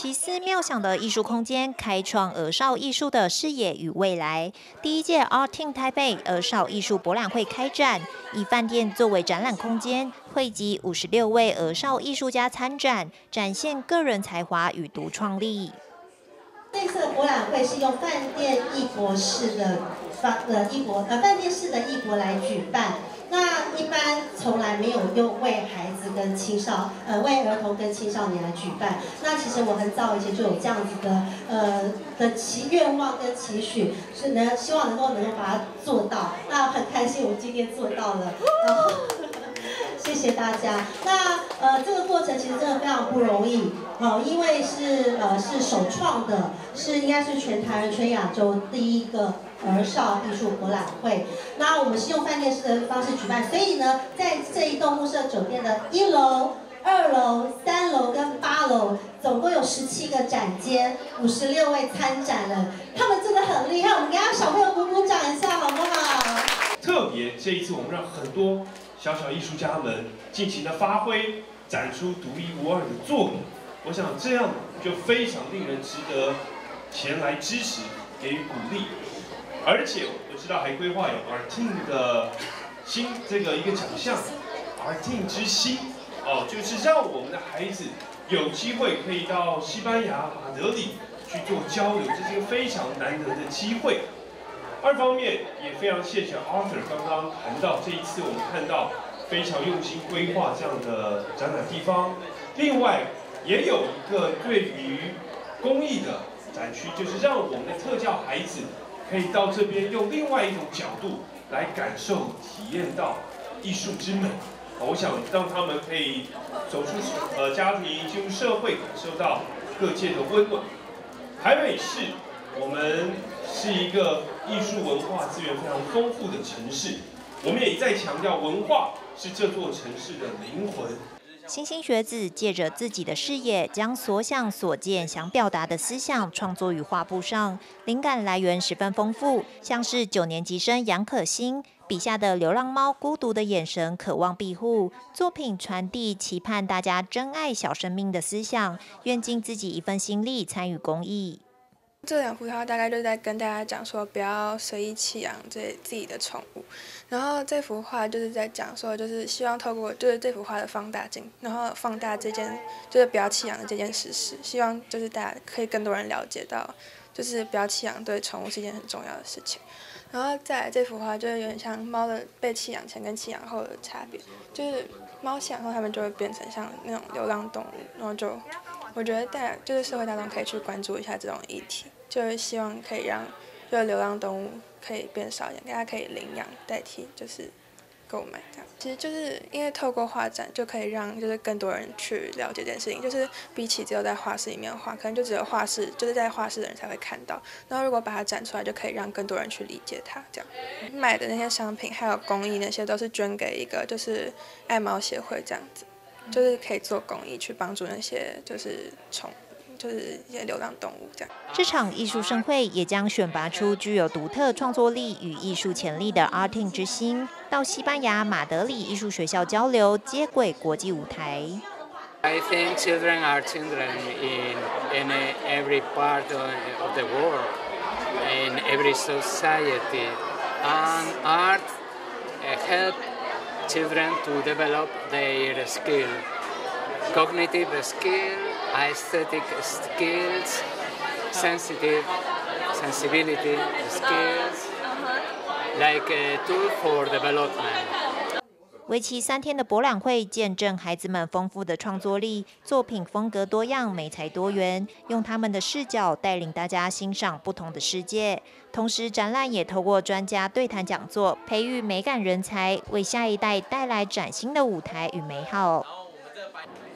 奇思妙想的艺术空间，开创儿少艺术的视野与未来。第一届 Arting 台北儿少艺术博览会开展，以饭店作为展览空间，汇集五十六位儿少艺术家参展，展现个人才华与独创力。这次博览会是用饭店艺博式的方呃艺博呃饭店式的艺博来举办。一般从来没有用为孩子跟青少呃为儿童跟青少年来举办。那其实我很早以前就有这样子的呃的期愿望跟期许，是能希望能够能够把它做到。那很开心我们今天做到了，然 后谢谢大家。那呃这个过程其实真的非常不容易，哦，因为是呃是首创的，是应该是全台湾全亚洲第一个。儿少艺术博览会，那我们是用饭店式的方式举办，所以呢，在这一栋木舍酒店的一楼、二楼、三楼跟八楼，总共有十七个展间，五十六位参展人，他们真的很厉害，我们给他小朋友鼓鼓掌一下好不好？特别这一次，我们让很多小小艺术家们尽情的发挥，展出独一无二的作品，我想这样就非常令人值得前来支持，给予鼓励。而且我知道还规划有 Artin 的新这个一个奖项，Artin 之星哦，就是让我们的孩子有机会可以到西班牙马德里去做交流，这是一个非常难得的机会。二方面也非常谢谢 Arthur 刚刚谈到这一次我们看到非常用心规划这样的展览地方，另外也有一个对于公益的展区，就是让我们的特教孩子。可以到这边用另外一种角度来感受、体验到艺术之美。我想让他们可以走出呃家庭，进入社会，感受到各界的温暖。台北市，我们是一个艺术文化资源非常丰富的城市，我们也一再强调，文化是这座城市的灵魂。星星学子借着自己的视野，将所想所见想表达的思想创作于画布上，灵感来源十分丰富。像是九年级生杨可欣笔下的流浪猫，孤独的眼神，渴望庇护。作品传递期盼大家珍爱小生命的思想，愿尽自己一份心力参与公益。这两幅画大概就在跟大家讲说，不要随意弃养这自己的宠物。然后这幅画就是在讲说，就是希望透过就是这幅画的放大镜，然后放大这件就是不要弃养的这件事实，希望就是大家可以更多人了解到，就是不要弃养对宠物是一件很重要的事情。然后再来这幅画就是有点像猫的被弃养前跟弃养后的差别，就是猫弃养后它们就会变成像那种流浪动物，然后就。我觉得大家就是社会大众可以去关注一下这种议题，就是希望可以让就是流浪动物可以变少一点，大家可以领养代替就是购买这样。其实就是因为透过画展就可以让就是更多人去了解这件事情，就是比起只有在画室里面画，可能就只有画室就是在画室的人才会看到。然后如果把它展出来，就可以让更多人去理解它。这样买的那些商品还有公益那些都是捐给一个就是爱猫协会这样子。就是可以做公益，去帮助那些就是宠，就是一些流浪动物这样。这场艺术盛会也将选拔出具有独特创作力与艺术潜力的 Arting 之星，到西班牙马德里艺术学校交流，接轨国际舞台。I think children are children in in every part of the world, in every society, and art help. children to develop their skill, cognitive skill, aesthetic skills, sensitive sensibility skills, like a tool for development. 为期三天的博览会，见证孩子们丰富的创作力，作品风格多样，美才多元，用他们的视角带领大家欣赏不同的世界。同时，展览也透过专家对谈讲座，培育美感人才，为下一代带来崭新的舞台与美好。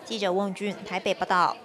记者翁俊台北报道。